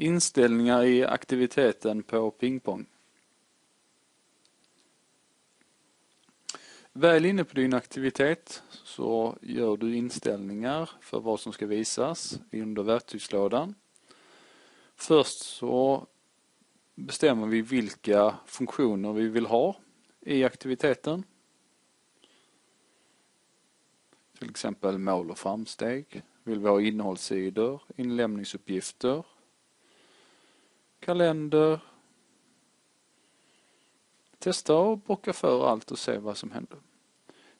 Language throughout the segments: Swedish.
Inställningar i aktiviteten på pingpong. Väl inne på din aktivitet så gör du inställningar för vad som ska visas under verktygslådan. Först så bestämmer vi vilka funktioner vi vill ha i aktiviteten. Till exempel mål och framsteg. Vill vi ha innehållssidor, inlämningsuppgifter, kalender. Testa och bocka för allt och se vad som händer.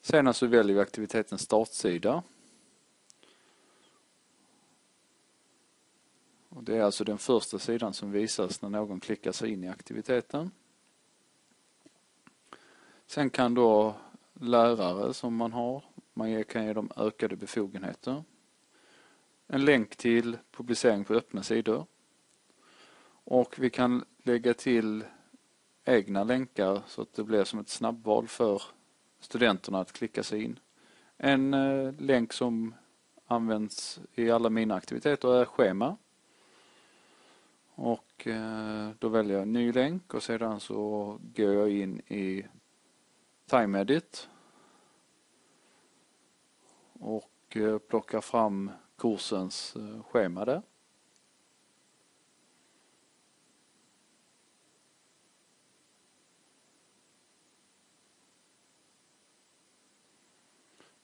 Sedan så väljer vi aktivitetens startsida. Och det är alltså den första sidan som visas när någon klickar sig in i aktiviteten. Sen kan då lärare som man har, man kan ge dem ökade befogenheter. En länk till publicering på öppna sidor. Och vi kan lägga till egna länkar så att det blir som ett snabbval för studenterna att klicka sig in. En eh, länk som används i alla mina aktiviteter är schema. Och eh, då väljer jag ny länk och sedan så går jag in i Time Edit och eh, plockar fram kursens schema där.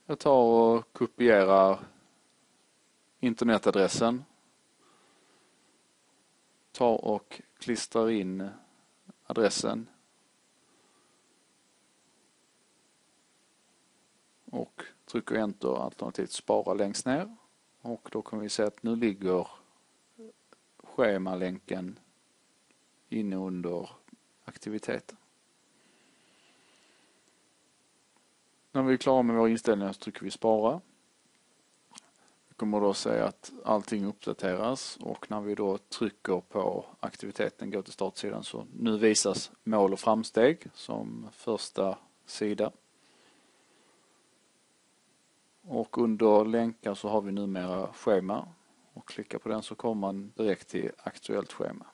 Jag tar och kopierar internetadressen. Tar och klistrar in adressen. Och trycker enter alternativt spara längst ner. Och då kan vi se att nu ligger schemalänken inne under aktiviteten. När vi är klara med våra inställningar så trycker vi spara. Vi kommer då se att allting uppdateras och när vi då trycker på aktiviteten, går till startsidan, så nu visas mål och framsteg som första sida. Och under länkar så har vi numera schema och klickar på den så kommer man direkt till aktuellt schema.